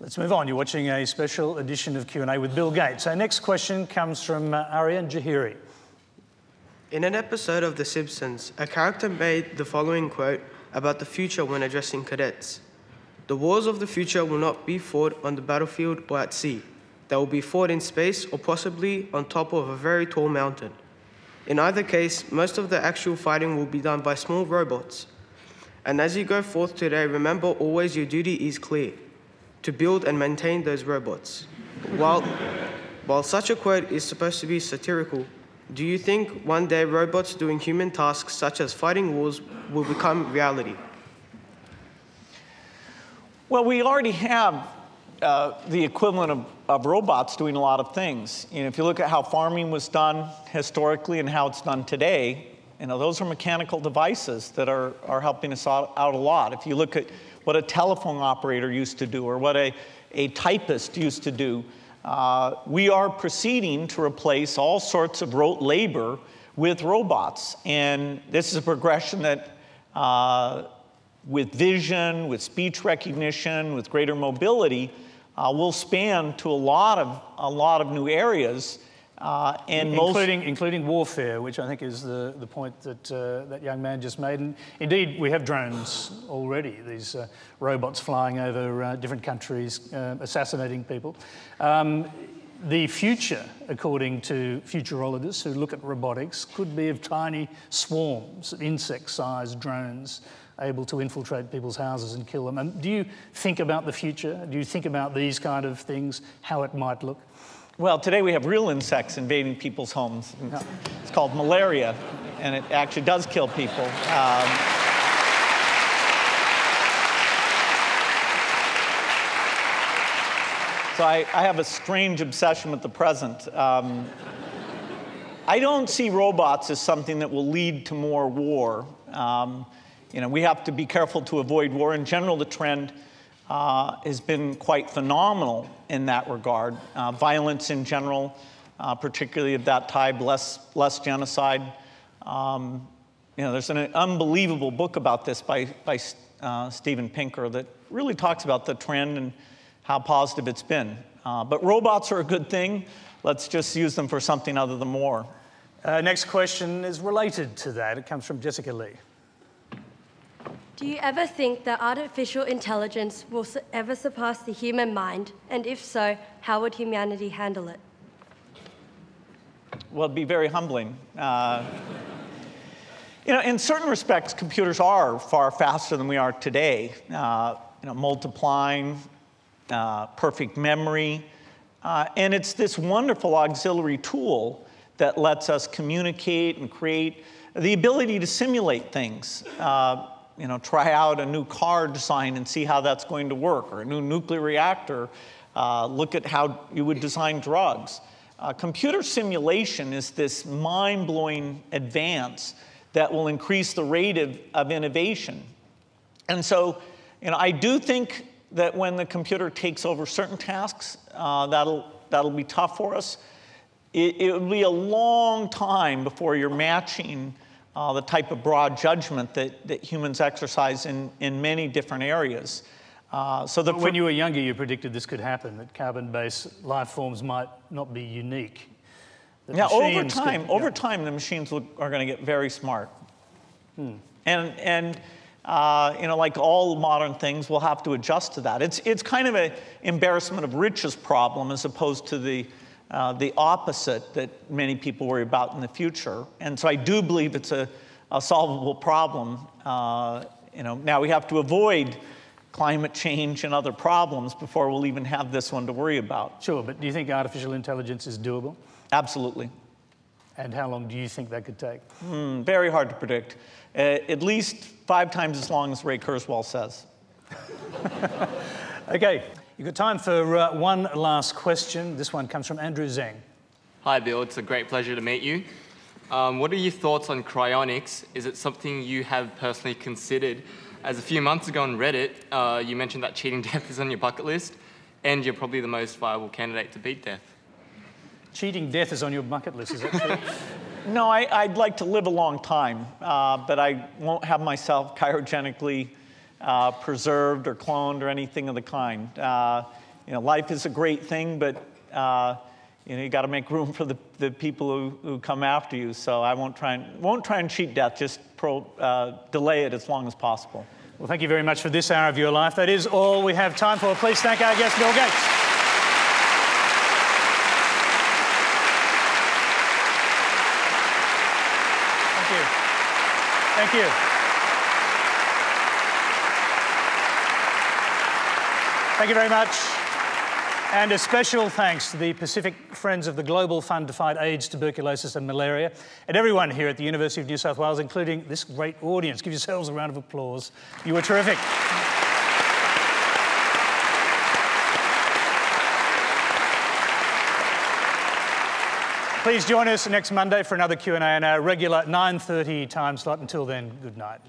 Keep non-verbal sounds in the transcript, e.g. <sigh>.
Let's move on. You're watching a special edition of Q&A with Bill Gates. Our next question comes from uh, Arian Jahiri. In an episode of The Simpsons, a character made the following quote about the future when addressing cadets. The wars of the future will not be fought on the battlefield or at sea. They will be fought in space or possibly on top of a very tall mountain. In either case, most of the actual fighting will be done by small robots. And as you go forth today, remember always your duty is clear to build and maintain those robots. While, while such a quote is supposed to be satirical, do you think one day robots doing human tasks such as fighting wars will become reality? Well, we already have uh, the equivalent of, of, robots doing a lot of things. If you look at how farming was done historically and how it's done today, you know, those are mechanical devices that are, are helping us out, out a lot. If you look at what a telephone operator used to do or what a, a typist used to do, uh, we are proceeding to replace all sorts of rote labor with robots. And this is a progression that uh, with vision, with speech recognition, with greater mobility, uh, will span to a lot of, a lot of new areas. Uh, and including, most... including warfare, which I think is the, the point that uh, that young man just made. And indeed, we have drones already, these uh, robots flying over uh, different countries, uh, assassinating people. Um, the future, according to futurologists who look at robotics, could be of tiny swarms, of insect sized drones able to infiltrate people's houses and kill them. And do you think about the future? Do you think about these kind of things, how it might look? Well, today we have real insects invading people's homes. It's called malaria, and it actually does kill people. Um, so I, I, have a strange obsession with the present. Um, I don't see robots as something that will lead to more war. Um, you know, we have to be careful to avoid war. In general, the trend uh, has been quite phenomenal in that regard. Uh, violence in general, uh, particularly of that type, less, less genocide. Um, you know, there's an unbelievable book about this by, by uh, Steven Pinker that really talks about the trend and how positive it's been. Uh, but robots are a good thing. Let's just use them for something other than war. Uh, next question is related to that. It comes from Jessica Lee. Do you ever think that artificial intelligence will ever surpass the human mind? And if so, how would humanity handle it? Well, it'd be very humbling. Uh, you know, in certain respects, computers are far faster than we are today. Uh, you know, multiplying, uh, perfect memory, uh, and it's this wonderful auxiliary tool that lets us communicate and create the ability to simulate things. Uh, you know, try out a new car design and see how that's going to work, or a new nuclear reactor, uh, look at how you would design drugs. Uh, computer simulation is this mind blowing advance that will increase the rate of, of innovation. And so, you know, I do think that when the computer takes over certain tasks, uh, that'll, that'll be tough for us. It, it will be a long time before you're matching uh, the type of broad judgment that, that humans exercise in, in many different areas. Uh, so that when you were younger, you predicted this could happen, that carbon-based life forms might not be unique. Yeah, over time, could, over yeah. time, the machines will, are going to get very smart. Hmm. And, and uh, you know, like all modern things, we'll have to adjust to that. It's, it's kind of an embarrassment of riches problem as opposed to the uh, the opposite that many people worry about in the future. And so I do believe it's a, a solvable problem. Uh, you know, now we have to avoid climate change and other problems before we'll even have this one to worry about. Sure, but do you think artificial intelligence is doable? Absolutely. And how long do you think that could take? Mm, very hard to predict. Uh, at least five times as long as Ray Kurzweil says. <laughs> okay, You've got time for uh, one last question. This one comes from Andrew Zeng. Hi, Bill. It's a great pleasure to meet you. Um, what are your thoughts on cryonics? Is it something you have personally considered? As a few months ago on Reddit, uh, you mentioned that cheating <laughs> death is on your bucket list, and you're probably the most viable candidate to beat death. Cheating death is on your bucket list, is that true? <laughs> no, I, would like to live a long time, uh, but I won't have myself <laughs> cryogenically uh, preserved or cloned or anything of the kind. Uh, you know, life is a great thing, but uh, you know, you got to make room for the, the people who, who come after you. So I won't try and, won't try and cheat death, just pro, uh, delay it as long as possible. Well, thank you very much for this hour of your life. That is all we have time for. Please thank our guest, Bill Gates. Thank you. Thank you. Thank you very much. And a special thanks to the Pacific Friends of the Global Fund to Fight AIDS, Tuberculosis and Malaria, and everyone here at the University of New South Wales, including this great audience. Give yourselves a round of applause. You were terrific. Please join us next Monday for another Q&A in our regular 9.30 time slot. Until then, good night.